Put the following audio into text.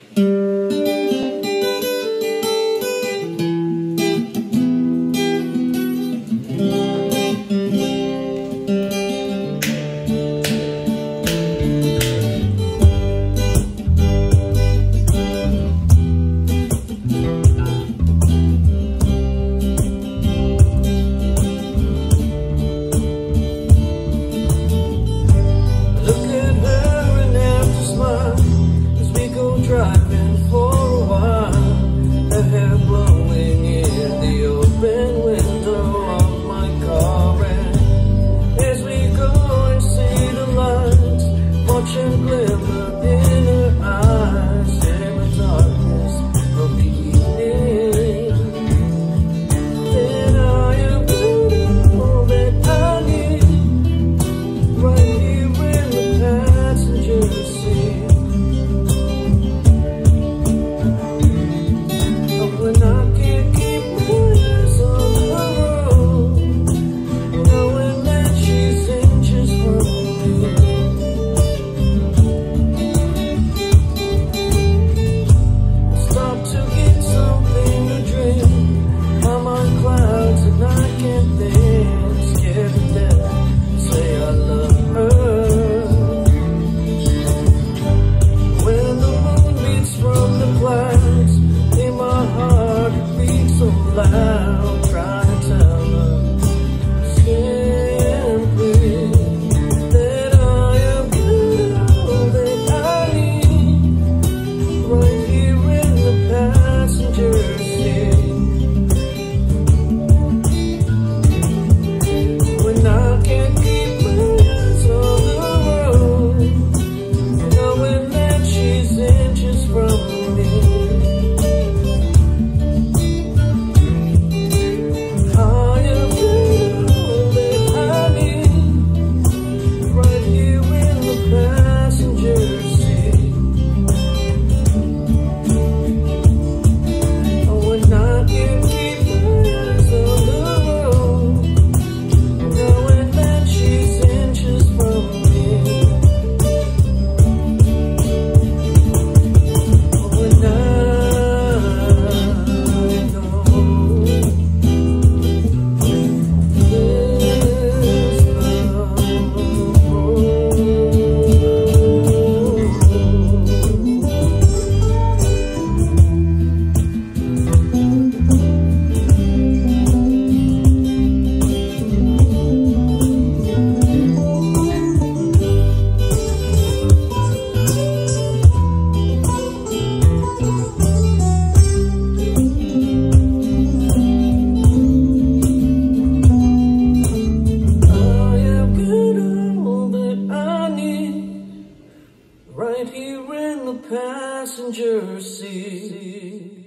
Música right here in the passenger seat.